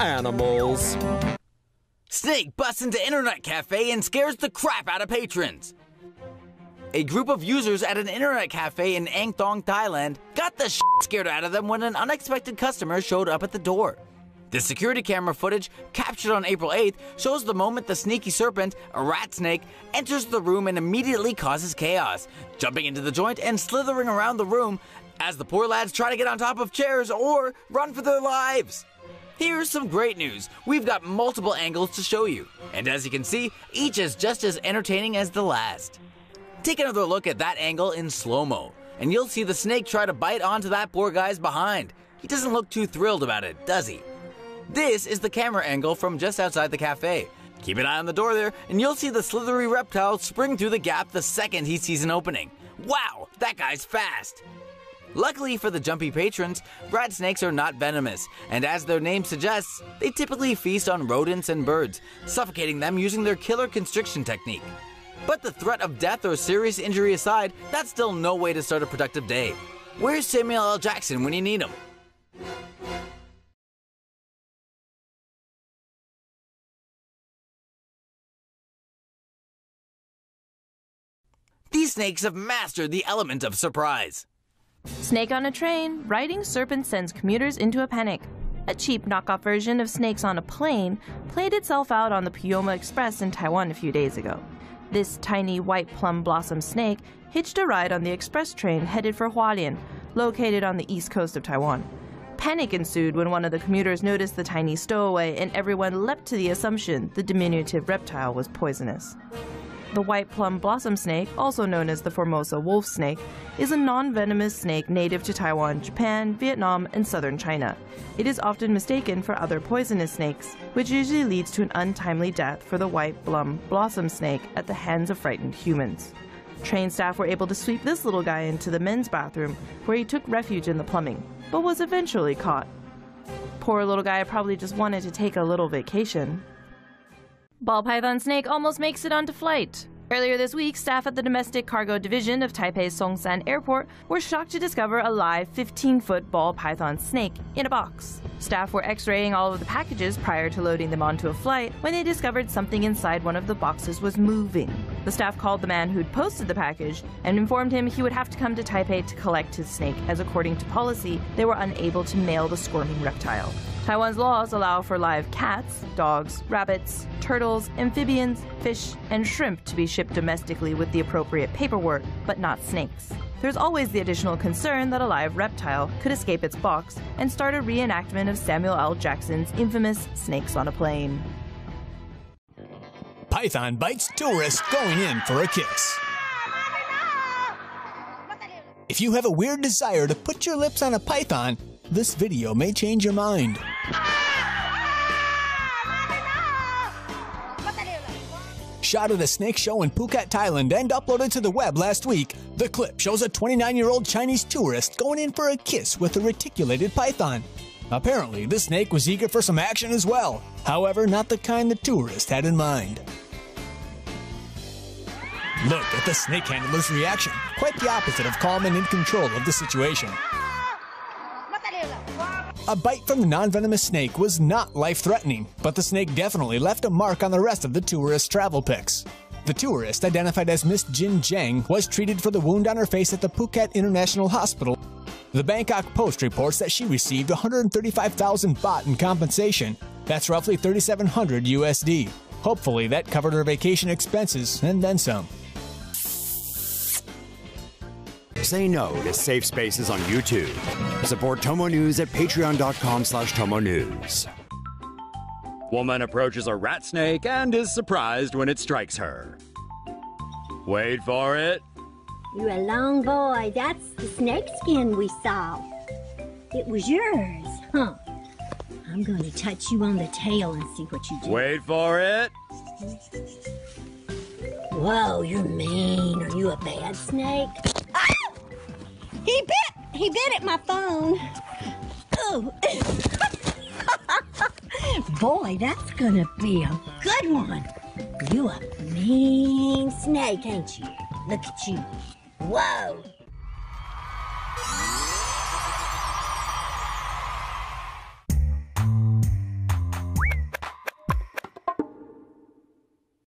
animals. Snake busts into internet cafe and scares the crap out of patrons. A group of users at an internet cafe in Ang Thong, Thailand got the scared out of them when an unexpected customer showed up at the door. The security camera footage captured on April 8th shows the moment the sneaky serpent, a rat snake, enters the room and immediately causes chaos, jumping into the joint and slithering around the room as the poor lads try to get on top of chairs or run for their lives. Here's some great news. We've got multiple angles to show you, and as you can see, each is just as entertaining as the last. Take another look at that angle in slow-mo, and you'll see the snake try to bite onto that poor guy's behind. He doesn't look too thrilled about it, does he? This is the camera angle from just outside the cafe. Keep an eye on the door there, and you'll see the slithery reptile spring through the gap the second he sees an opening. Wow, that guy's fast! Luckily for the jumpy patrons, rat snakes are not venomous, and as their name suggests, they typically feast on rodents and birds, suffocating them using their killer constriction technique. But the threat of death or serious injury aside, that's still no way to start a productive day. Where's Samuel L. Jackson when you need him? These snakes have mastered the element of surprise. Snake on a train, riding serpent sends commuters into a panic. A cheap knockoff version of Snakes on a Plane played itself out on the Puyuma Express in Taiwan a few days ago. This tiny white plum blossom snake hitched a ride on the express train headed for Hualien, located on the east coast of Taiwan. Panic ensued when one of the commuters noticed the tiny stowaway, and everyone leapt to the assumption the diminutive reptile was poisonous. The white plum blossom snake, also known as the Formosa wolf snake, is a non venomous snake native to Taiwan, Japan, Vietnam, and southern China. It is often mistaken for other poisonous snakes, which usually leads to an untimely death for the white plum blossom snake at the hands of frightened humans. Train staff were able to sweep this little guy into the men's bathroom, where he took refuge in the plumbing, but was eventually caught. Poor little guy probably just wanted to take a little vacation. Ball python snake almost makes it onto flight. Earlier this week, staff at the domestic cargo division of Taipei's Songshan Airport were shocked to discover a live 15 foot ball python snake in a box. Staff were x raying all of the packages prior to loading them onto a flight when they discovered something inside one of the boxes was moving. The staff called the man who'd posted the package and informed him he would have to come to Taipei to collect his snake, as according to policy, they were unable to mail the squirming reptile. Taiwan's laws allow for live cats, dogs, rabbits, turtles, amphibians, fish, and shrimp to be shipped domestically with the appropriate paperwork, but not snakes. There's always the additional concern that a live reptile could escape its box and start a reenactment of Samuel L. Jackson's infamous Snakes on a Plane. Python bites tourist going in for a kiss. If you have a weird desire to put your lips on a python, this video may change your mind. Shot at a snake show in Phuket, Thailand, and uploaded to the web last week, the clip shows a 29 year old Chinese tourist going in for a kiss with a reticulated python. Apparently, the snake was eager for some action as well, however, not the kind the tourist had in mind. Look at the snake handler's reaction, quite the opposite of calm and in control of the situation. A bite from the non-venomous snake was not life-threatening, but the snake definitely left a mark on the rest of the tourist's travel pics. The tourist, identified as Miss Jin Zhang, was treated for the wound on her face at the Phuket International Hospital. The Bangkok Post reports that she received 135,000 baht in compensation. That's roughly 3,700 USD. Hopefully, that covered her vacation expenses and then some. Say no to safe spaces on YouTube. Support Tomo News at patreon.com slash Tomo News. Woman approaches a rat snake and is surprised when it strikes her. Wait for it. You're a long boy. That's the snake skin we saw. It was yours, huh? I'm going to touch you on the tail and see what you do. Wait for it. Whoa, you're mean. Are you a bad snake? He bit! He bit at my phone. Oh. Boy, that's gonna be a good one. You a mean snake, ain't you? Look at you. Whoa.